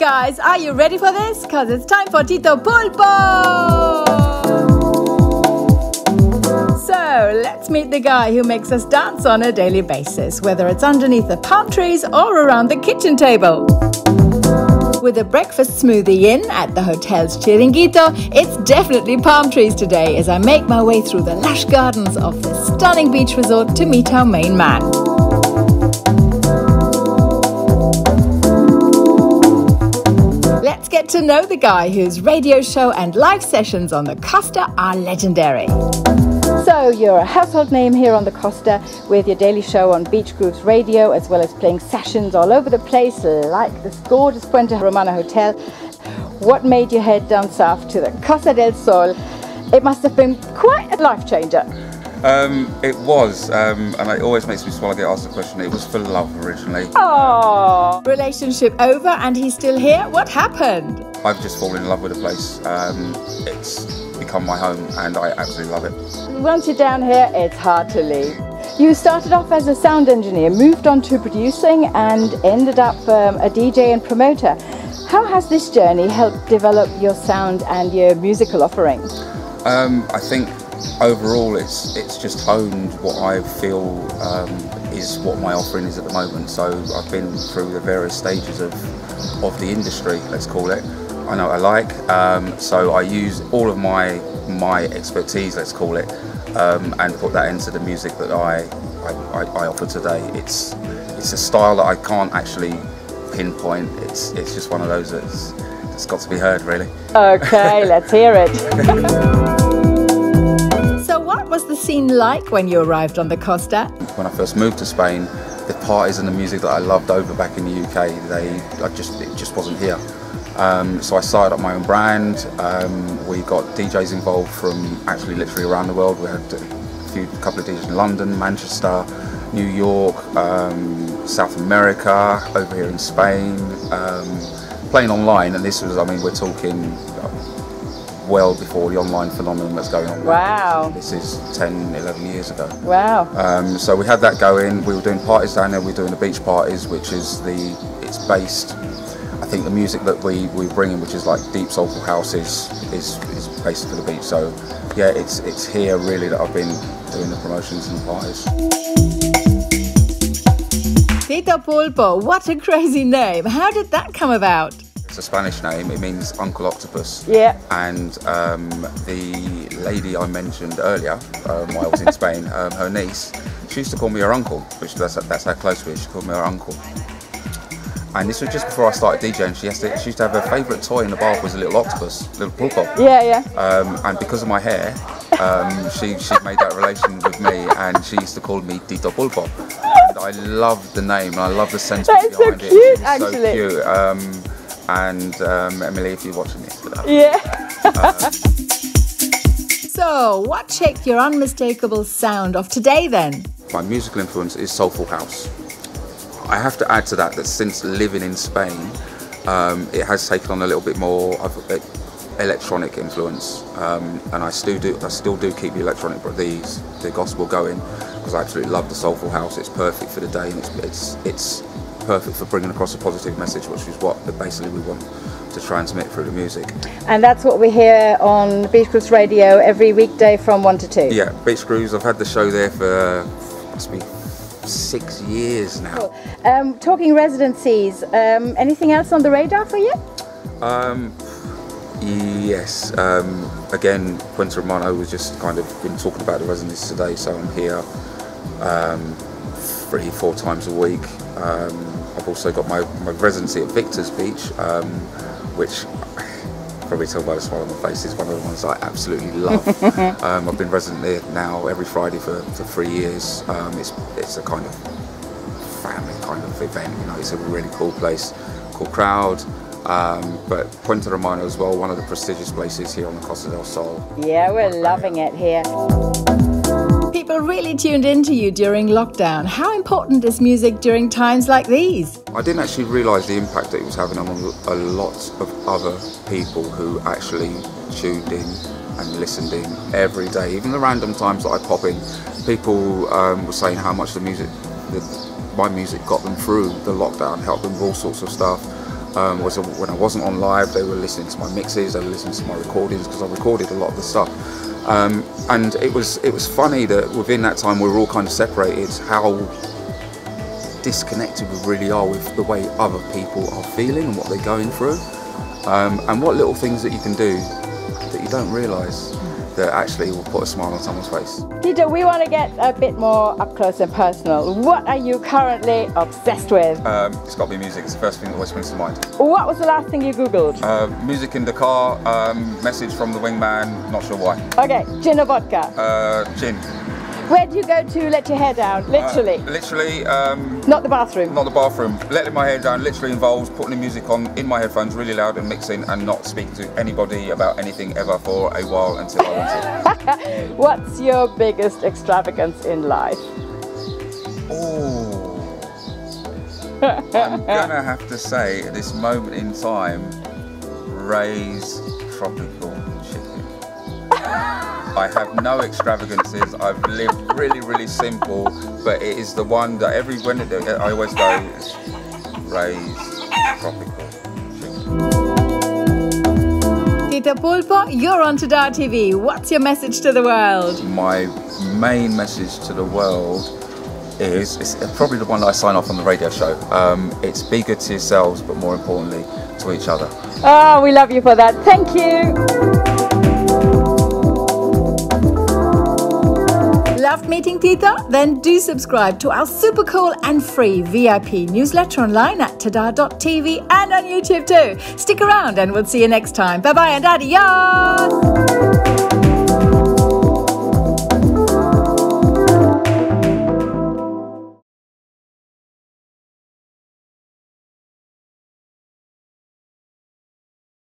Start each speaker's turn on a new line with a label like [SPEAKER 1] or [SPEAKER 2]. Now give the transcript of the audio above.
[SPEAKER 1] guys, are you ready for this? Because it's time for Tito Pulpo! So, let's meet the guy who makes us dance on a daily basis, whether it's underneath the palm trees or around the kitchen table. With a breakfast smoothie in at the hotel's Chiringuito, it's definitely palm trees today as I make my way through the lush gardens of this stunning beach resort to meet our main man. Let's get to know the guy whose radio show and live sessions on the Costa are legendary. So, you're a household name here on the Costa with your daily show on Beach Grooves Radio, as well as playing sessions all over the place, like this gorgeous Puente Romano Hotel. What made you head down south to the Costa del Sol? It must have been quite a life changer.
[SPEAKER 2] Um, it was, um, and it always makes me smile. I get asked the question. It was for love originally.
[SPEAKER 1] Oh, relationship over, and he's still here. What happened?
[SPEAKER 2] I've just fallen in love with the place. Um, it's become my home, and I absolutely love it.
[SPEAKER 1] Once you're down here, it's hard to leave. You started off as a sound engineer, moved on to producing, and ended up um, a DJ and promoter. How has this journey helped develop your sound and your musical offering?
[SPEAKER 2] Um, I think overall, it's it's just honed what I feel um, is what my offering is at the moment. So I've been through the various stages of of the industry, let's call it. I know I like, um, so I use all of my my expertise, let's call it, um, and put that into the music that I, I, I offer today. It's it's a style that I can't actually pinpoint. It's it's just one of those that's it's got to be heard, really.
[SPEAKER 1] Okay, let's hear it. was the scene like when you arrived on the Costa?
[SPEAKER 2] When I first moved to Spain, the parties and the music that I loved over back in the UK, they I just it just wasn't here. Um, so I started up my own brand. Um, we got DJs involved from actually literally around the world. We had a few, couple of DJs in London, Manchester, New York, um, South America, over here in Spain, um, playing online. And this was, I mean, we're talking well before the online phenomenon that's going on.
[SPEAKER 1] Wow.
[SPEAKER 2] This is 10, 11 years ago.
[SPEAKER 1] Wow.
[SPEAKER 2] Um, so we had that going. We were doing parties down there. We were doing the beach parties, which is the it's based. I think the music that we we bring in, which is like deep soulful house, is is, is based for the beach. So yeah, it's it's here really that I've been doing the promotions and the parties.
[SPEAKER 1] Tito Pulpo, what a crazy name. How did that come about?
[SPEAKER 2] It's a Spanish name. It means Uncle Octopus.
[SPEAKER 1] Yeah.
[SPEAKER 2] And um, the lady I mentioned earlier, um, while I was in Spain, um, her niece, she used to call me her uncle, which that's, that's how close we are. She called me her uncle. And this was just before I started DJing. She, has to, she used to have her favourite toy in the bath was a little octopus, little pulpo.
[SPEAKER 1] Yeah, yeah.
[SPEAKER 2] Um, and because of my hair, um, she, she made that relation with me and she used to call me Tito Pulpo. And I love the name and I love the sentiment
[SPEAKER 1] That is so
[SPEAKER 2] behind
[SPEAKER 1] cute,
[SPEAKER 2] it. It's
[SPEAKER 1] actually.
[SPEAKER 2] so cute. And um, Emily, if you're watching this, uh,
[SPEAKER 1] Yeah. so, what shaped your unmistakable sound of today then?
[SPEAKER 2] my musical influence is soulful house. I have to add to that that since living in Spain, um, it has taken on a little bit more of a, electronic influence, um, and I still do. I still do keep the electronic, but these the gospel going because I absolutely love the soulful house. It's perfect for the day, and it's it's it's perfect for bringing across a positive message, which is what basically we want to transmit through the music.
[SPEAKER 1] And that's what we hear on Beach Grooves Radio every weekday from 1 to 2.
[SPEAKER 2] Yeah, Beach Grooves, I've had the show there for must be six years now.
[SPEAKER 1] Um, talking residencies, um, anything else on the radar for you?
[SPEAKER 2] Um, yes. Um, again, Puente Romano was just kind of been talking about the residence today, so I'm here um, three, four times a week. Um, I've also got my, my residency at Victor's Beach, um, which probably tell by the smile on my face is one of the ones I absolutely love. um, I've been resident there now every Friday for, for three years. Um, it's it's a kind of family kind of event. You know, it's a really cool place, cool crowd. Um, but Puente Romano as well, one of the prestigious places here on the Costa del Sol.
[SPEAKER 1] Yeah, we're loving it here. People really tuned into you during lockdown. How important is music during times like these?
[SPEAKER 2] I didn't actually realise the impact that it was having on a lot of other people who actually tuned in and listened in every day. Even the random times that I pop in, people um, were saying how much the music, the, my music got them through the lockdown, helped them with all sorts of stuff. Um, was when I wasn't on live, they were listening to my mixes, they were listening to my recordings because I recorded a lot of the stuff. Um, and it was it was funny that within that time we were all kind of separated. How disconnected we really are with the way other people are feeling and what they're going through, um, and what little things that you can do that you don't realise that actually will put a smile on someone's face.
[SPEAKER 1] Tito, we want to get a bit more up close and personal. What are you currently obsessed with?
[SPEAKER 2] Um, it's got to be music. It's the first thing that always springs to mind.
[SPEAKER 1] What was the last thing you googled?
[SPEAKER 2] Uh, music in the car. Um, message from the wingman. Not sure why.
[SPEAKER 1] Okay, gin or vodka?
[SPEAKER 2] Uh, gin.
[SPEAKER 1] Where do you go to let your hair down? Literally.
[SPEAKER 2] Uh, literally. Um,
[SPEAKER 1] not the bathroom.
[SPEAKER 2] Not the bathroom. Letting my hair down literally involves putting the music on in my headphones really loud and mixing and not speaking to anybody about anything ever for a while until I want
[SPEAKER 1] to. What's your biggest extravagance in life?
[SPEAKER 2] Oh. I'm gonna have to say at this moment in time, Ray's tropical. I have no extravagances. I've lived really, really simple, but it is the one that every when it, I always go Ray's tropical.
[SPEAKER 1] Tito Pulpo, you're on TA-DAH TV. What's your message to the world?
[SPEAKER 2] My main message to the world is it's probably the one that I sign off on the radio show. Um, it's be good to yourselves, but more importantly, to each other.
[SPEAKER 1] Oh, we love you for that. Thank you. Loved meeting Tito? Then do subscribe to our super cool and free VIP newsletter online at TA-DAH.TV and on YouTube too. Stick around and we'll see you next time. Bye bye and adios!